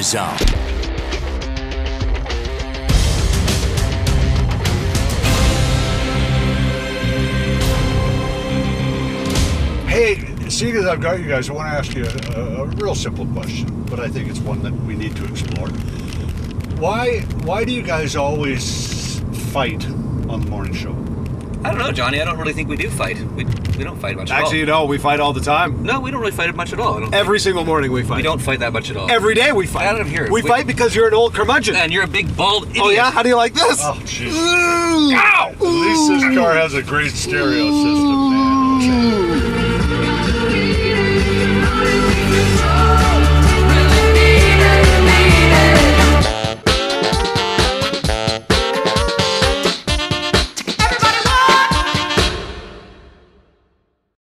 The Zone. Hey, seeing as I've got you guys, I want to ask you a, a real simple question, but I think it's one that we need to explore. Why, why do you guys always fight on the morning show? I don't know, Johnny. I don't really think we do fight. We, we don't fight much Actually, you at all. know, we fight all the time. No, we don't really fight much at all. I don't Every single morning we fight. we don't fight that much at all. Every day we fight. I don't hear it. We, We- fight because you're an old curmudgeon. and you're a big bald oh, idiot. oh yeah? How do you like this? Oh, jeez. Ow! At least this car has a great stereo system, man.